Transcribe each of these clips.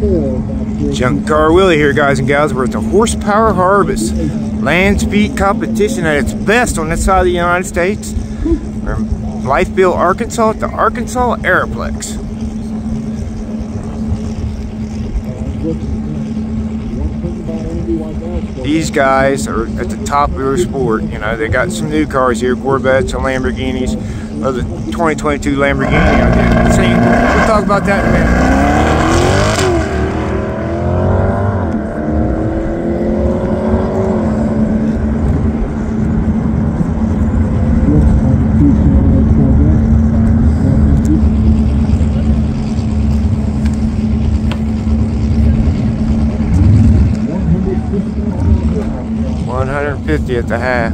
Junk Car Willy here, guys and gals. We're at the Horsepower Harvest Land Speed Competition at its best on this side of the United States. We're Blytheville, Arkansas at the Arkansas Aeroplex. These guys are at the top of their sport. You know, they got some new cars here, Corvettes and Lamborghinis. Well, the 2022 Lamborghini I did see. We'll talk about that in a minute. One hundred fifty at the half.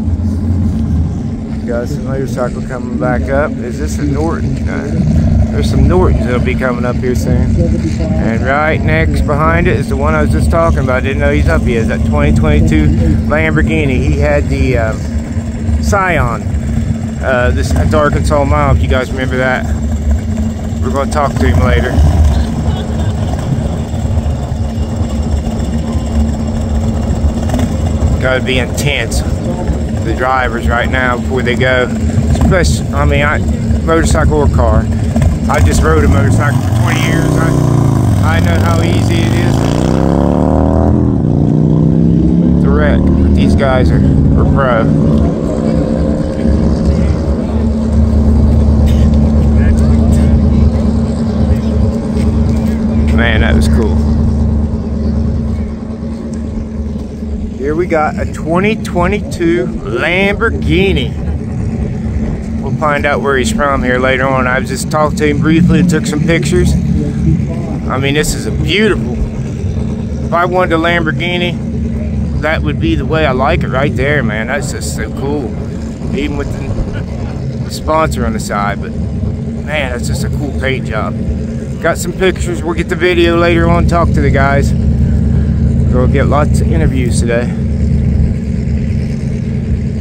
Got some motorcycle coming back up. Is this a Norton? No. There's some Nortons that'll be coming up here soon. And right next behind it is the one I was just talking about. I Didn't know he's up yet. That 2022 Lamborghini. He had the um, Scion. Uh, this at the Arkansas Mile. If you guys remember that, we're going to talk to him later. To be intense. The drivers right now before they go. Especially, I mean, I motorcycle or car. I just rode a motorcycle for 20 years. I, I know how easy it is to wreck. These guys are, are pro. Man, that was cool. We got a 2022 Lamborghini. We'll find out where he's from here later on. I just talked to him briefly and took some pictures. I mean, this is a beautiful. If I wanted a Lamborghini, that would be the way I like it right there, man. That's just so cool. Even with the, the sponsor on the side, but man, that's just a cool paint job. Got some pictures. We'll get the video later on. Talk to the guys. We'll get lots of interviews today.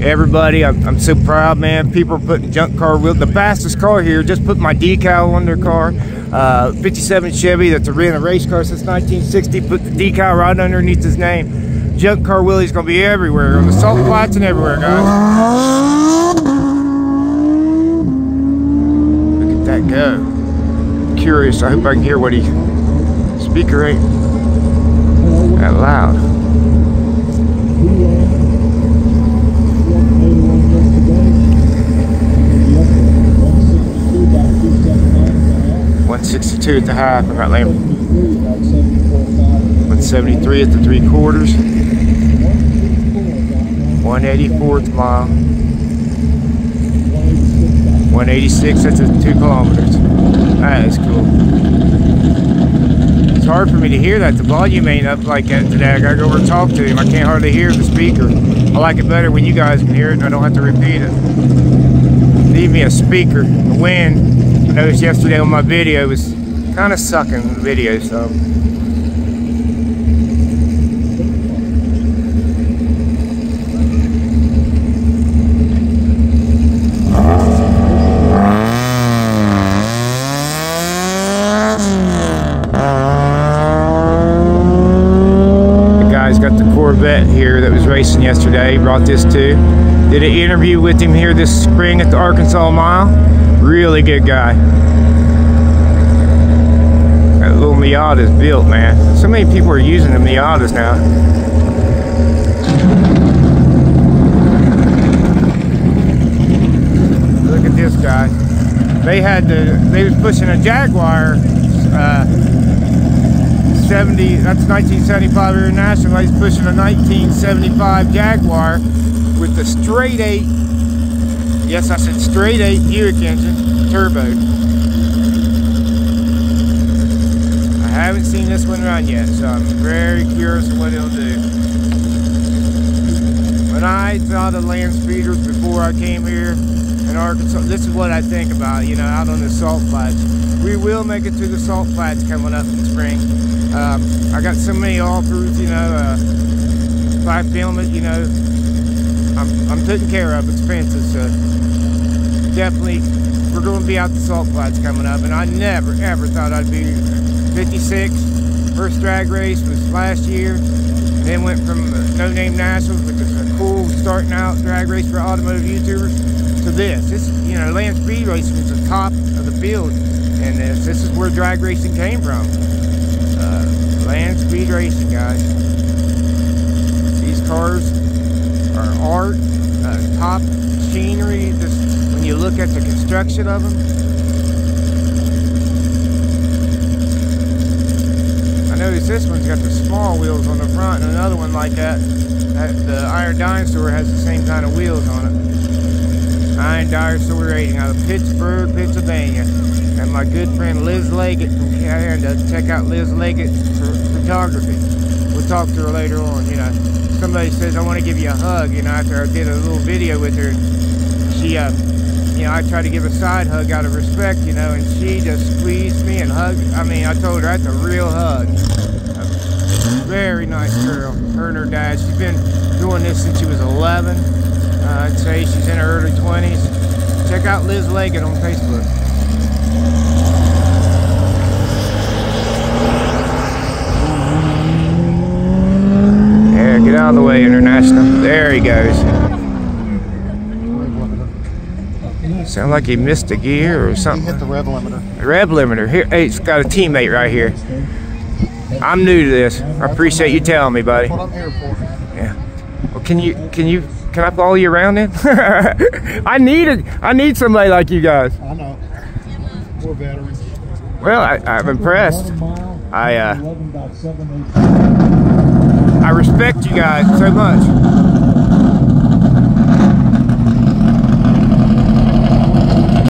Everybody, I'm, I'm so proud, man. People are putting junk car wheel. The fastest car here just put my decal on their car. Uh, 57 Chevy that's a rent a race car since 1960. Put the decal right underneath his name. Junk car Willy's gonna be everywhere on the salt flats and everywhere, guys. Look at that go. Curious. I hope I can hear what he speaker ain't that loud. One sixty-two at the half. I got Lamb. One seventy-three at the three quarters. One eighty-fourth mile. One eighty-six at the two kilometers. That is cool. It's hard for me to hear that. The volume ain't up like that today. I gotta go over and talk to him. I can't hardly hear the speaker. I like it better when you guys can hear it and I don't have to repeat it. Leave me a speaker. The wind, I noticed yesterday on my video was kind of sucking the video, so. The guy's got the Corvette here that was racing yesterday. Brought this too. Did an interview with him here this spring at the Arkansas Mile. Really good guy. Miata's built, man. So many people are using the Miatas now. Look at this guy. They had the, they was pushing a Jaguar uh, 70, that's 1975 International. He's pushing a 1975 Jaguar with the straight eight, yes, I said straight eight Buick engine, turbo. I haven't seen this one run yet, so I'm very curious what it'll do. When I saw the land speeders before I came here in Arkansas, this is what I think about, you know, out on the salt flats. We will make it to the salt flats coming up in spring. Um, I got so many offers, you know, uh, if I film it, you know, I'm, I'm taken care of expenses, so definitely we're going to be out the salt flats coming up, and I never, ever thought I'd be 56, First drag race was last year. Then went from No Name Nationals, which is a cool starting out drag race for automotive YouTubers, to this. This, you know, Land Speed Racing was the top of the field, and this, this is where drag racing came from. Uh, Land Speed Racing, guys. These cars are art, uh, top machinery. When you look at the construction of them, I notice this one's got the small wheels on the front and another one like that. that the Iron Dinosaur has the same kind of wheels on it. Iron Dinosaur Racing out of Pittsburgh, Pennsylvania. And my good friend Liz Leggett from Canada. Check out Liz Leggett for photography. We'll talk to her later on, you know. Somebody says, I want to give you a hug, you know, after I did a little video with her. She, uh, you know, I tried to give a side hug out of respect, you know, and she just squeezed me and hugged. I mean, I told her that's a real hug. A very nice girl. Her and her dad. She's been doing this since she was 11. Uh, I'd say she's in her early 20s. Check out Liz Leggett on Facebook. Yeah, get out of the way, International. There he goes. Sound like he missed a gear or He something. hit the rev limiter. Rev limiter. Here, hey, it's got a teammate right here. I'm new to this. I appreciate you telling me, buddy. What I'm here for. Yeah. Well, can you can you can I follow you around then? I need it. I need somebody like you guys. I know. We're veterans. Well, I, I'm impressed. I uh, I respect you guys so much.